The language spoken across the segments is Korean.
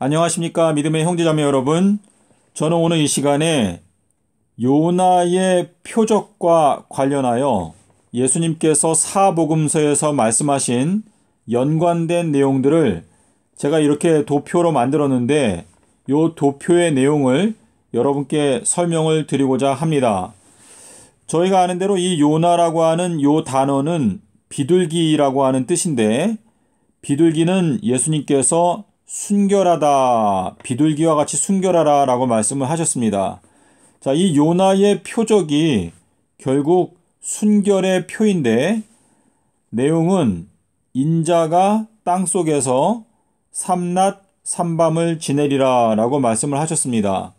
안녕하십니까 믿음의 형제자매 여러분. 저는 오늘 이 시간에 요나의 표적과 관련하여 예수님께서 사복음서에서 말씀하신 연관된 내용들을 제가 이렇게 도표로 만들었는데 요 도표의 내용을 여러분께 설명을 드리고자 합니다. 저희가 아는 대로 이 요나라고 하는 요 단어는 비둘기라고 하는 뜻인데 비둘기는 예수님께서 순결하다, 비둘기와 같이 순결하라 라고 말씀을 하셨습니다. 자, 이 요나의 표적이 결국 순결의 표인데 내용은 인자가 땅 속에서 삼낮 삼밤을 지내리라 라고 말씀을 하셨습니다.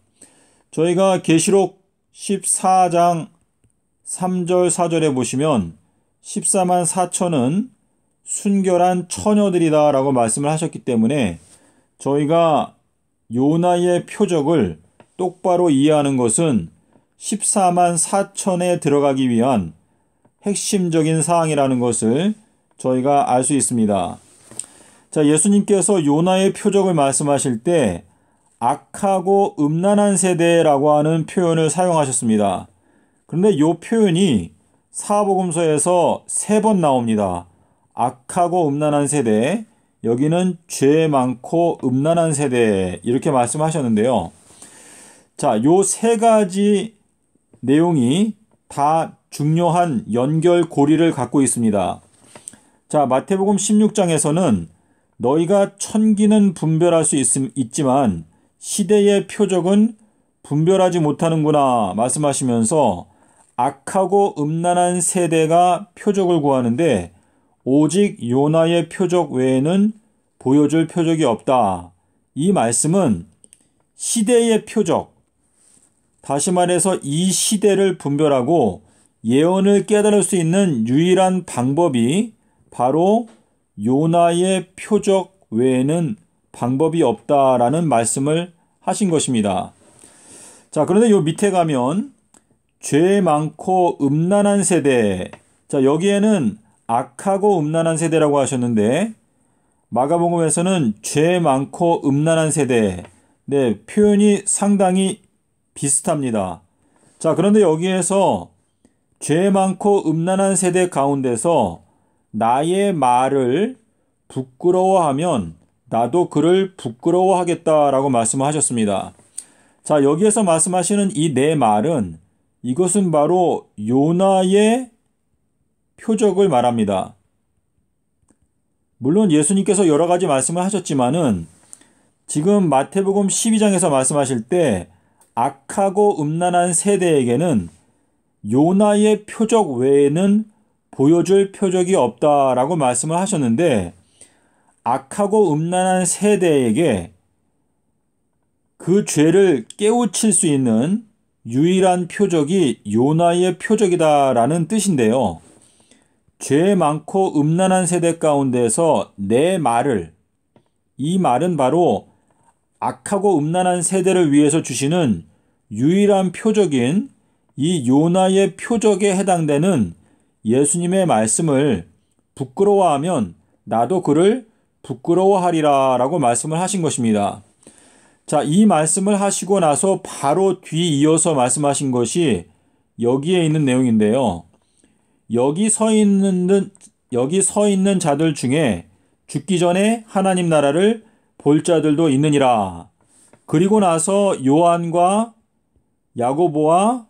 저희가 계시록 14장 3절 4절에 보시면 14만 4천은 순결한 처녀들이다 라고 말씀을 하셨기 때문에 저희가 요나의 표적을 똑바로 이해하는 것은 14만 4천에 들어가기 위한 핵심적인 사항이라는 것을 저희가 알 수 있습니다. 자, 예수님께서 요나의 표적을 말씀하실 때 악하고 음란한 세대라고 하는 표현을 사용하셨습니다. 그런데 이 표현이 사복음서에서 세 번 나옵니다. 악하고 음란한 세대, 여기는 죄 많고 음란한 세대 이렇게 말씀하셨는데요. 자, 요 세 가지 내용이 다 중요한 연결 고리를 갖고 있습니다. 자, 마태복음 16장에서는 너희가 천기는 분별할 수 있, 있지만 시대의 표적은 분별하지 못하는구나 말씀하시면서 악하고 음란한 세대가 표적을 구하는데 오직 요나의 표적 외에는 보여줄 표적이 없다. 이 말씀은 시대의 표적, 다시 말해서 이 시대를 분별하고 예언을 깨달을 수 있는 유일한 방법이 바로 요나의 표적 외에는 방법이 없다라는 말씀을 하신 것입니다. 자, 그런데 요 밑에 가면 죄 많고 음란한 세대. 자, 여기에는 악하고 음란한 세대라고 하셨는데 마가복음에서는 죄 많고 음란한 세대. 네, 표현이 상당히 비슷합니다. 자, 그런데 여기에서 죄 많고 음란한 세대 가운데서 나의 말을 부끄러워하면 나도 그를 부끄러워하겠다라고 말씀을 하셨습니다. 자, 여기에서 말씀하시는 이 내 말은 이것은 바로 요나의 표적을 말합니다. 물론 예수님께서 여러 가지 말씀을 하셨지만은 지금 마태복음 12장에서 말씀하실 때 악하고 음란한 세대에게는 요나의 표적 외에는 보여줄 표적이 없다라고 말씀을 하셨는데 악하고 음란한 세대에게 그 죄를 깨우칠 수 있는 유일한 표적이 요나의 표적이다라는 뜻인데요. 죄 많고 음란한 세대 가운데서 내 말을 이 말은 바로 악하고 음란한 세대를 위해서 주시는 유일한 표적인 이 요나의 표적에 해당되는 예수님의 말씀을 부끄러워하면 나도 그를 부끄러워하리라 라고 말씀을 하신 것입니다. 자, 이 말씀을 하시고 나서 바로 뒤 이어서 말씀하신 것이 여기에 있는 내용인데요. 여기 서 있는 여기 서 있는 자들 중에 죽기 전에 하나님 나라를 볼 자들도 있느니라. 그리고 나서 요한과 야고보와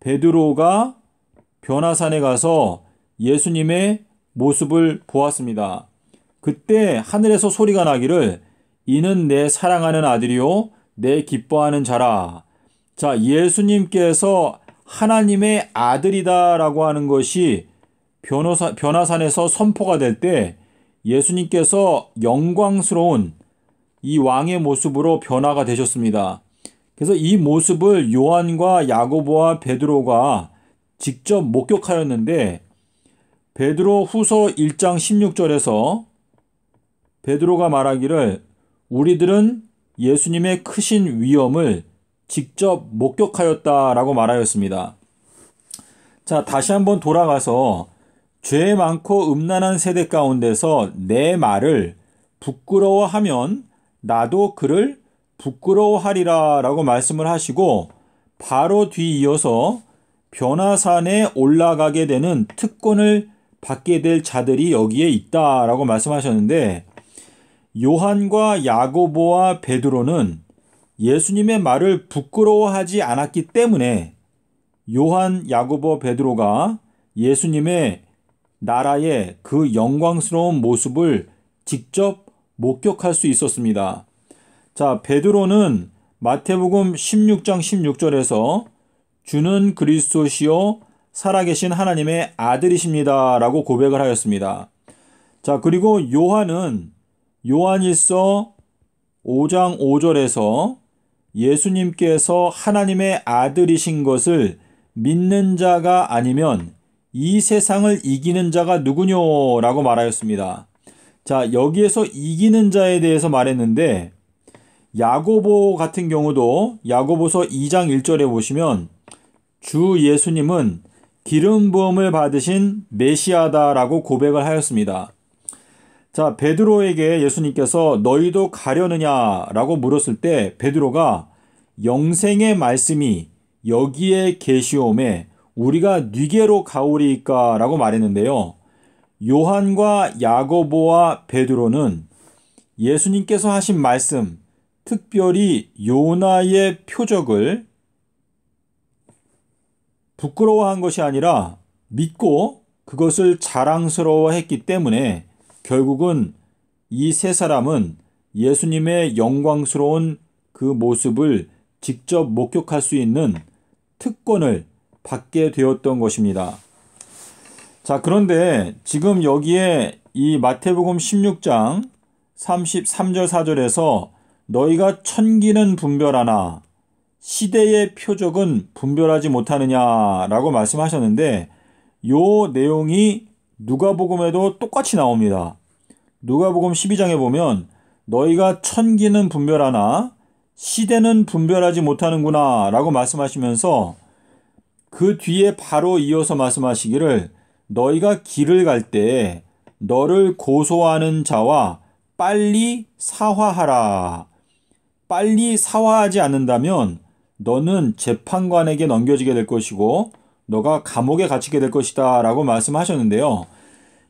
베드로가 변화산에 가서 예수님의 모습을 보았습니다. 그때 하늘에서 소리가 나기를 이는 내 사랑하는 아들이요 내 기뻐하는 자라. 자, 예수님께서 하나님의 아들이다라고 하는 것이 변호사, 변화산에서 선포가 될 때 예수님께서 영광스러운 이 왕의 모습으로 변화가 되셨습니다. 그래서 이 모습을 요한과 야고보와 베드로가 직접 목격하였는데 베드로 후서 1장 16절에서 베드로가 말하기를 우리들은 예수님의 크신 위엄을 직접 목격하였다라고 말하였습니다. 자, 다시 한번 돌아가서 죄 많고 음란한 세대 가운데서 내 말을 부끄러워하면 나도 그를 부끄러워하리라 라고 말씀을 하시고 바로 뒤이어서 변화산에 올라가게 되는 특권을 받게 될 자들이 여기에 있다 라고 말씀하셨는데 요한과 야고보와 베드로는 예수님의 말을 부끄러워하지 않았기 때문에 요한, 야고보, 베드로가 예수님의 나라의 그 영광스러운 모습을 직접 목격할 수 있었습니다. 자, 베드로는 마태복음 16장 16절에서 주는 그리스도시요 살아계신 하나님의 아들이십니다라고 고백을 하였습니다. 자, 그리고 요한은 요한일서 5장 5절에서 예수님께서 하나님의 아들이신 것을 믿는 자가 아니면 이 세상을 이기는 자가 누구뇨 라고 말하였습니다. 자, 여기에서 이기는 자에 대해서 말했는데 야고보 같은 경우도 야고보서 2장 1절에 보시면 주 예수님은 기름 부음을 받으신 메시아다라고 고백을 하였습니다. 자, 베드로에게 예수님께서 너희도 가려느냐라고 물었을 때 베드로가 영생의 말씀이 여기에 계시오매 우리가 뉘게로 가오리까라고 말했는데요. 요한과 야고보와 베드로는 예수님께서 하신 말씀, 특별히 요나의 표적을 부끄러워한 것이 아니라 믿고 그것을 자랑스러워 했기 때문에 결국은 이 세 사람은 예수님의 영광스러운 그 모습을 직접 목격할 수 있는 특권을 받게 되었던 것입니다. 자, 그런데 지금 여기에 이 마태복음 16장 33절 4절에서 너희가 천기는 분별하나 시대의 표적은 분별하지 못하느냐라고 말씀하셨는데 요 내용이 누가복음에도 똑같이 나옵니다. 누가복음 12장에 보면 너희가 천기는 분별하나 시대는 분별하지 못하는구나라고 말씀하시면서 그 뒤에 바로 이어서 말씀하시기를 너희가 길을 갈때 너를 고소하는 자와 빨리 사화하라. 빨리 사화하지 않는다면 너는 재판관에게 넘겨지게 될 것이고 너가 감옥에 갇히게 될 것이다 라고 말씀하셨는데요.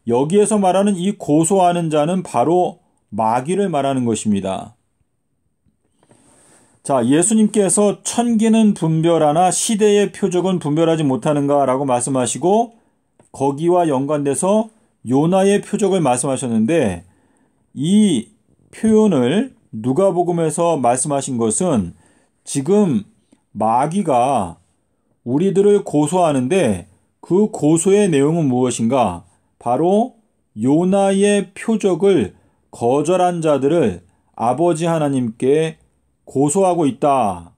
여기에서 말하는 이 고소하는 자는 바로 마귀를 말하는 것입니다. 자, 예수님께서 천기는 분별하나 시대의 표적은 분별하지 못하는가 라고 말씀하시고 거기와 연관돼서 요나의 표적을 말씀하셨는데 이 표현을 누가복음에서 말씀하신 것은 지금 마귀가 우리들을 고소하는데 그 고소의 내용은 무엇인가? 바로 요나의 표적을 거절한 자들을 아버지 하나님께 고소하고 있다.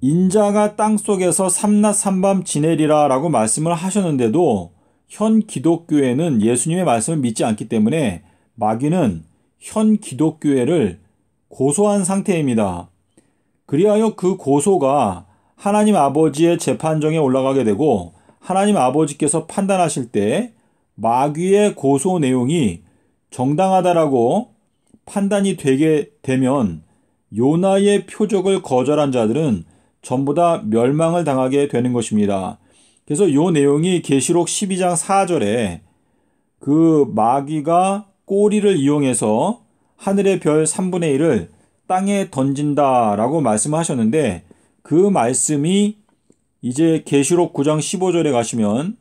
인자가 땅 속에서 삼낮 삼밤 지내리라 라고 말씀을 하셨는데도 현 기독교회는 예수님의 말씀을 믿지 않기 때문에 마귀는 현 기독교회를 고소한 상태입니다. 그리하여 그 고소가 하나님 아버지의 재판정에 올라가게 되고 하나님 아버지께서 판단하실 때 마귀의 고소 내용이 정당하다라고 판단이 되게 되면 요나의 표적을 거절한 자들은 전부 다 멸망을 당하게 되는 것입니다. 그래서 요 내용이 계시록 12장 4절에 그 마귀가 꼬리를 이용해서 하늘의 별 3분의 1을 땅에 던진다라고 말씀하셨는데 그 말씀이 이제 계시록 9장 15절에 가시면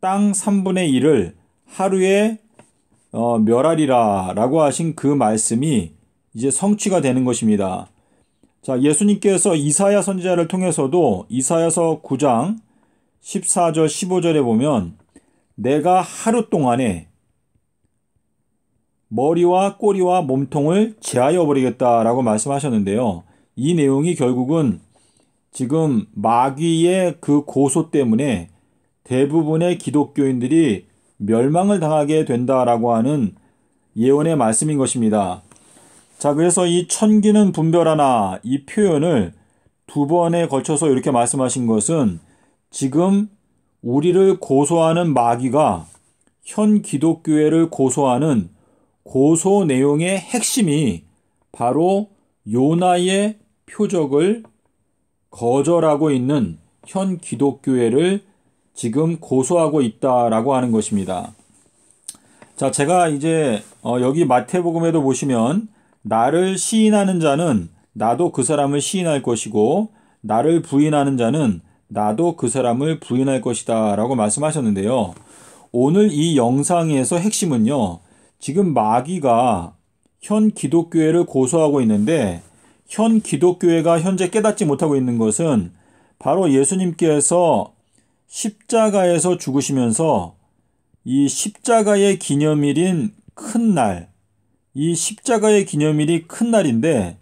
땅 3분의 1을 하루에 어, 멸하리라 라고 하신 그 말씀이 이제 성취가 되는 것입니다. 자, 예수님께서 이사야 선지자를 통해서도 이사야서 9장 14절 15절에 보면 내가 하루 동안에 머리와 꼬리와 몸통을 제하여 버리겠다라고 말씀하셨는데요. 이 내용이 결국은 지금 마귀의 그 고소 때문에 대부분의 기독교인들이 멸망을 당하게 된다라고 하는 예언의 말씀인 것입니다. 자, 그래서 이 천기는 분별하나 이 표현을 두 번에 걸쳐서 이렇게 말씀하신 것은 지금 우리를 고소하는 마귀가 현 기독교회를 고소하는 고소 내용의 핵심이 바로 요나의 표적을 거절하고 있는 현 기독교회를 지금 고소하고 있다라고 하는 것입니다. 자, 제가 이제 어, 여기 마태복음에도 보시면 나를 시인하는 자는 나도 그 사람을 시인할 것이고 나를 부인하는 자는 나도 그 사람을 부인할 것이다 라고 말씀하셨는데요. 오늘 이 영상에서 핵심은요. 지금 마귀가 현 기독교회를 고소하고 있는데 현 기독교회가 현재 깨닫지 못하고 있는 것은 바로 예수님께서 십자가에서 죽으시면서 이 십자가의 기념일인 큰 날, 이 십자가의 기념일이 큰 날인데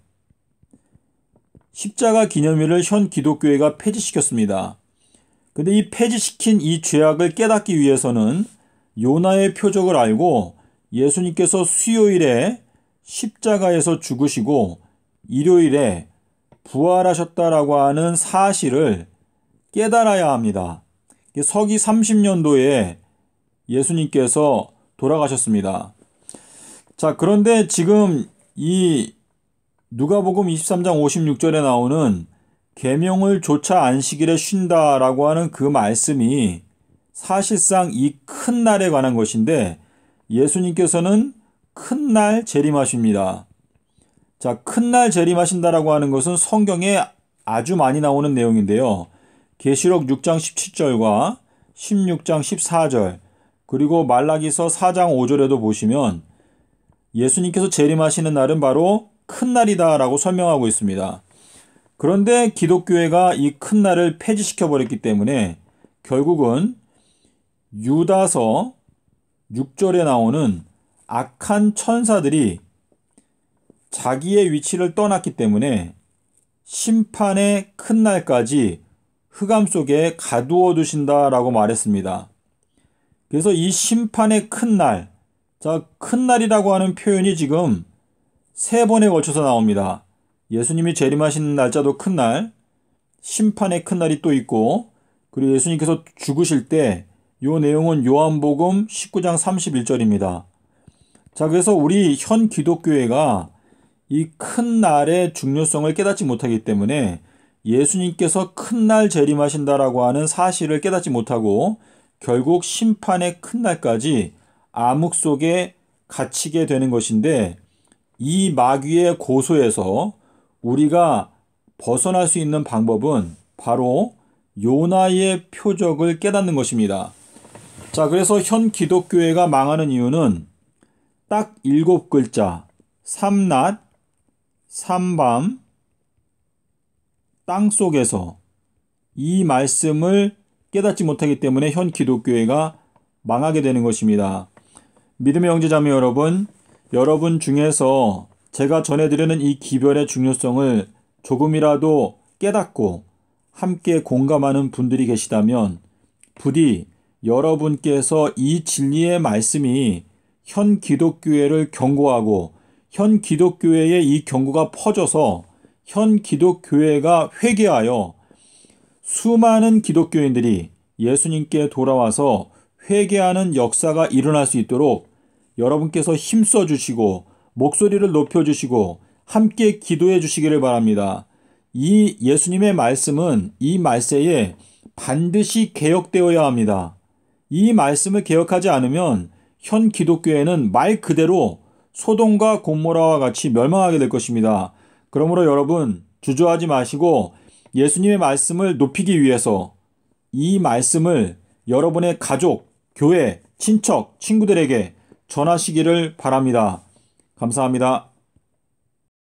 십자가 기념일을 현 기독교회가 폐지시켰습니다. 근데 이 폐지시킨 이 죄악을 깨닫기 위해서는 요나의 표적을 알고 예수님께서 수요일에 십자가에서 죽으시고 일요일에 부활하셨다라고 하는 사실을 깨달아야 합니다. 서기 30년도에 예수님께서 돌아가셨습니다. 자, 그런데 지금 이 누가복음 23장 56절에 나오는 계명을 조차 안식일에 쉰다라고 하는 그 말씀이 사실상 이 큰 날에 관한 것인데 예수님께서는 큰 날 재림하십니다. 자, 큰 날 재림하신다라고 하는 것은 성경에 아주 많이 나오는 내용인데요. 계시록 6장 17절과 16장 14절 그리고 말라기서 4장 5절에도 보시면 예수님께서 재림하시는 날은 바로 큰 날이다라고 설명하고 있습니다. 그런데 기독교회가 이 큰 날을 폐지시켜 버렸기 때문에 결국은 유다서 6절에 나오는 악한 천사들이 자기의 위치를 떠났기 때문에 심판의 큰 날까지 흑암 속에 가두어 두신다라고 말했습니다. 그래서 이 심판의 큰 날, 자, 큰 날이라고 하는 표현이 지금 세 번에 걸쳐서 나옵니다. 예수님이 재림하시는 날짜도 큰 날, 심판의 큰 날이 또 있고, 그리고 예수님께서 죽으실 때, 요 내용은 요한복음 19장 31절입니다. 자, 그래서 우리 현 기독교회가 이 큰 날의 중요성을 깨닫지 못하기 때문에 예수님께서 큰 날 재림하신다라고 하는 사실을 깨닫지 못하고 결국 심판의 큰 날까지 암흑 속에 갇히게 되는 것인데 이 마귀의 고소에서 우리가 벗어날 수 있는 방법은 바로 요나의 표적을 깨닫는 것입니다. 자, 그래서 현 기독교회가 망하는 이유는 딱 일곱 글자, 삼낮, 삼밤, 땅 속에서 이 말씀을 깨닫지 못하기 때문에 현 기독교회가 망하게 되는 것입니다. 믿음의 형제자매 여러분, 여러분 중에서 제가 전해드리는 이 기별의 중요성을 조금이라도 깨닫고 함께 공감하는 분들이 계시다면 부디 여러분께서 이 진리의 말씀이 현 기독교회를 경고하고 현 기독교회의 이 경고가 퍼져서 현 기독교회가 회개하여 수많은 기독교인들이 예수님께 돌아와서 회개하는 역사가 일어날 수 있도록 여러분께서 힘써 주시고 목소리를 높여 주시고 함께 기도해 주시기를 바랍니다. 이 예수님의 말씀은 이 말세에 반드시 개혁되어야 합니다. 이 말씀을 개혁하지 않으면 현 기독교회는 말 그대로 소돔과 곰모라와 같이 멸망하게 될 것입니다. 그러므로 여러분 주저하지 마시고 예수님의 말씀을 높이기 위해서 이 말씀을 여러분의 가족, 교회, 친척, 친구들에게 전하시기를 바랍니다. 감사합니다.